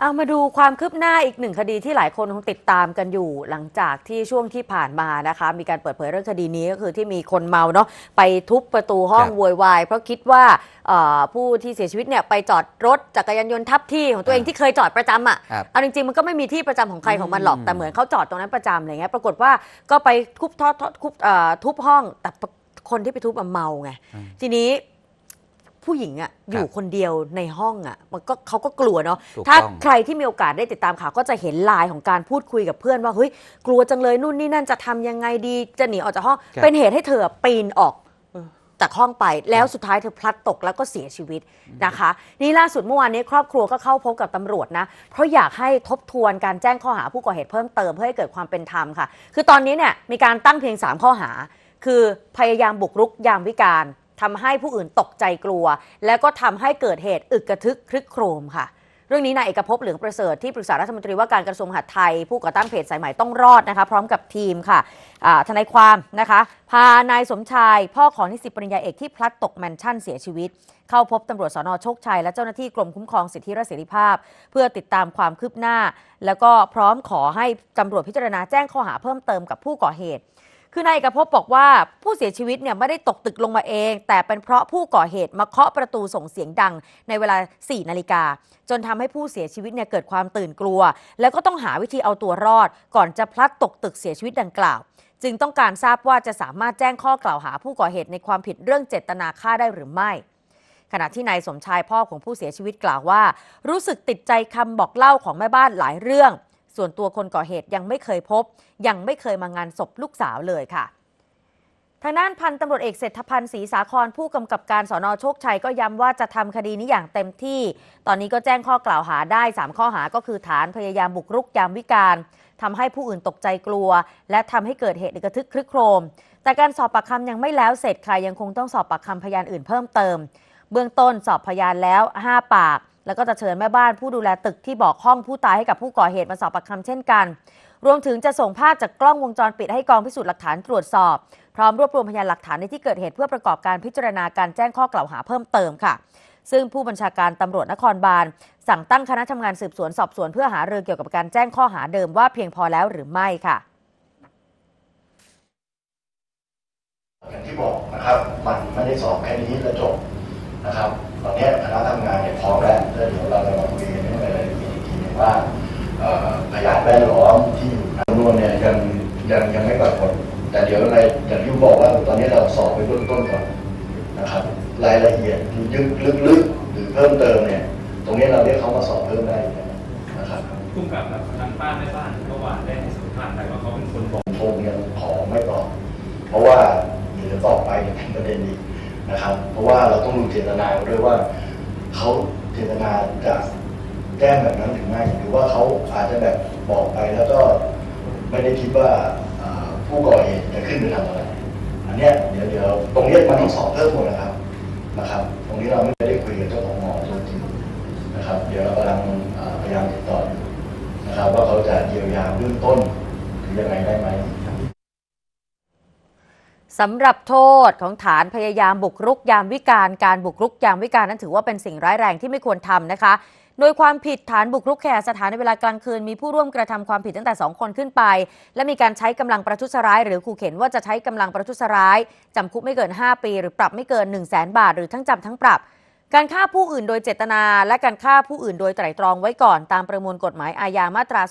เอามาดูความคืบหน้าอีกหนึ่งคดีที่หลายคนคงติดตามกันอยู่ หลังจากที่ช่วงที่ผ่านมานะคะ มีการเปิดเผยเรื่องคดีนี้ก็คือที่มีคนเมาเนาะไปทุบประตูห้องครับ โวยวายเพราะคิดว่าเอ่อผู้ที่เสียชีวิตเนี่ยไปจอดรถจักรยานยนต์ทับที่ของตัวเองที่เคยจอดประจำอะ ครับ เอาจริงๆมันก็ไม่มีที่ประจำของใครของมันหรอกอืมแต่เหมือนเขาจอดตรงนั้นประจำอะไรเงี้ยปรากฏว่าก็ไปทุบทอดทุบเอ่อทุบห้องแต่คนที่ไปทุบอะเมาไงอืมทีนี้ ผู้หญิงอะอยู่คนเดียวในห้องอะมันก็เขาก็กลัวเนาะถูกถ้าต้อง ใครที่มีโอกาสได้ติดตามข่าวก็จะเห็นไลน์ของการพูดคุยกับเพื่อนว่าเฮ้ยกลัวจังเลยนู่นนี่นั่นจะทำยังไงดีจะหนีออกจากห้อง ครับ เป็นเหตุให้เธอปีนออกจากห้องไป แล้วสุดท้ายเธอพลัดตกแล้วก็เสียชีวิตนะคะ นี่ล่าสุดเมื่อวานนี้ครอบครัวก็เข้าพบกับตำรวจนะ เพราะอยากให้ทบทวนการแจ้งข้อหาผู้ก่อเหตุเพิ่มเติมเพื่อให้เกิดความเป็นธรรมค่ะ คือตอนนี้เนี่ยมีการตั้งเพียง 3 ข้อหา คือพยายามบุกรุกยามวิการ ทำให้ผู้อื่นตกใจกลัว แล้วก็ทำให้เกิดเหตุอึกกระทึกครึกโครมค่ะ เรื่องนี้นายเอกภพเหลืองประเสริฐที่ปรึกษารัฐมนตรีว่าการกระทรวงมหาดไทย ผู้ก่อตั้งเพจสายใหม่ต้องรอดนะคะ พร้อมกับทีมค่ะทนายความนะคะ พานายสมชายพ่อของนิสิตปริญญาเอกที่พลัดตกแมนชั่นเสียชีวิต เข้าพบตำรวจสอนอโชคชัยและเจ้าหน้าที่กรมคุ้มครองสิทธิและเสรีภาพ เพื่อติดตามความคืบหน้า แล้วก็พร้อมขอให้ตำรวจพิจารณาแจ้งข้อหาเพิ่มเติมกับผู้ก่อเหตุ คือนายเอกภพบอกว่าผู้เสียชีวิตเนี่ยไม่ได้ตกตึกลงมาเอง แต่เป็นเพราะผู้ก่อเหตุมาเคาะประตูส่งเสียงดังในเวลา 4 นาฬิกา จนทำให้ผู้เสียชีวิตเนี่ยเกิดความตื่นกลัว แล้วก็ต้องหาวิธีเอาตัวรอด ก่อนจะพลัดตกตึกเสียชีวิตดังกล่าว จึงต้องการทราบว่าจะสามารถแจ้งข้อกล่าวหาผู้ก่อเหตุในความผิดเรื่องเจตนาฆ่าได้หรือไม่ขณะที่นายสมชายพ่อของผู้เสียชีวิตกล่าวว่า รู้สึกติดใจคำบอกเล่าของแม่บ้านหลายเรื่อง ส่วนตัวคนก่อเหตุยังไม่เคยพบ ยังไม่เคยมางานศพลูกสาวเลยค่ะทางด้านพันตำรวจเอกเศรษฐพันธ์ศรีสาครผู้กำกับการสอนอโชคชัยก็ย้ำว่าจะทำคดีนี้อย่างเต็มที่ ตอนนี้ก็แจ้งข้อกล่าวหาได้ 3 ข้อหาก็คือฐานพยายามบุกรุกยามวิการทำให้ผู้อื่นตกใจกลัว และทำให้เกิดเหตุกระทึกครึกโครม แต่การสอบปากคำยังไม่แล้วเสร็จค่ะยังคงต้องสอบปากคำพยานอื่นเพิ่มเติม เบื้องต้นสอบพยานแล้ว 5 ปาก แล้วก็จะเชิญแม่บ้านผู้ดูแลตึกที่บอกห้องผู้ตายให้กับผู้ก่อเหตุมาสอบปากคำเช่นกัน รวมถึงจะส่งภาพจากกล้องวงจรปิดให้กองพิสูจน์หลักฐานตรวจสอบ พร้อมรวบรวมพยานหลักฐานในที่เกิดเหตุเพื่อประกอบการพิจารณาการแจ้งข้อกล่าวหาเพิ่มเติมค่ะ ซึ่งผู้บัญชาการตำรวจนครบาลสั่งตั้งคณะทำงานสืบสวนสอบสวนเพื่อหาเรือเกี่ยวกับการแจ้งข้อหาเดิมว่าเพียงพอแล้วหรือไม่ค่ะอย่างที่บอกนะครับ มันไม่ได้สอบแค่นี้แล้วจบ นะครับตอนนี้คณะทำงานเนี่ยพร้อมแล้วแล้วเดี๋ยวเราจะมาคุยกันในรายละเอียดอีกทีหนึงว่าเอ่อพยานแวดล้อมที่อยู่ในจำนวนเนี่ยยังยังยังไม่ปรากฏแต่เดี๋ยวในอย่างที่บอกว่าตอนนี้เราสอบไปเบื้องต้นก่อนนะครับ รายละเอียดลึกลึกๆหรือเพิ่มเติมเนี่ย ตรงนี้เราเรียกเขามาสอบเพิ่มได้อยู่แล้วนะครับพุ่งกับแบบทางบ้านแม่บ้านเมื่อวานได้ให้สัมภาษณ์ไปว่าเขาเป็นคนบอกคงยังขอไม่ตอบเพราะว่าเดี๋ยวต่อไปเนี่ยเป็นประเด็นอีก นะครับ เพราะว่าเราต้องดูเจตนาด้วยว่าเขาเจตนาจะแจ้งแบบนั้นหรือไม่หรือว่าเขาอาจจะแบบบอกไปแล้วก็ไม่ได้คิดว่าผู้ก่อเหตุจะขึ้นไปทำอะไร อันเนี้ยเดี๋ยวเดี๋ยวตรงนี้มันต้องสอบเพิ่มหมดนะครับนะครับ ตรงนี้เราไม่ได้คุยกับเจ้าของหอตัวจริงนะครับ เดี๋ยวเรากำลังพยายามติดต่ออยู่นะครับ ว่าเขาจะเยียวยาเบื้องต้นหรือยังไงได้ไหม สำหรับโทษของฐานพยายามบุกรุกยามวิการการบุกรุกยามวิการนั้นถือว่าเป็นสิ่งร้ายแรงที่ไม่ควรทำนะคะ โดยความผิดฐานบุกรุกแขกสถานในเวลากลางคืน มีผู้ร่วมกระทำความผิดตั้งแต่ 2 คนขึ้นไป และมีการใช้กำลังประทุษร้าย หรือขู่เข็นว่าจะใช้กำลังประทุษร้ายจำคุกไม่เกิน 5 ปี หรือปรับไม่เกิน 1 0 0 0 0แบาท หรือทั้งจำทั้งปรับ การฆ่าผู้อื่นโดยเจตนา และการฆ่าผู้อื่นโดยไตร่ตรองไว้ก่อนตามประมวลกฎหมายอาญามาตรา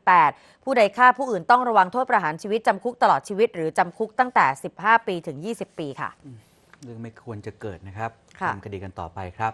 288 ผู้ใดฆ่าผู้อื่นต้องระวังโทษประหารชีวิต จำคุกตลอดชีวิต หรือจำคุกตั้งแต่ 15 ปีถึง 20 ปีค่ะ เรื่องไม่ควรจะเกิดนะครับค่ะ ทำคดีกันต่อไปครับ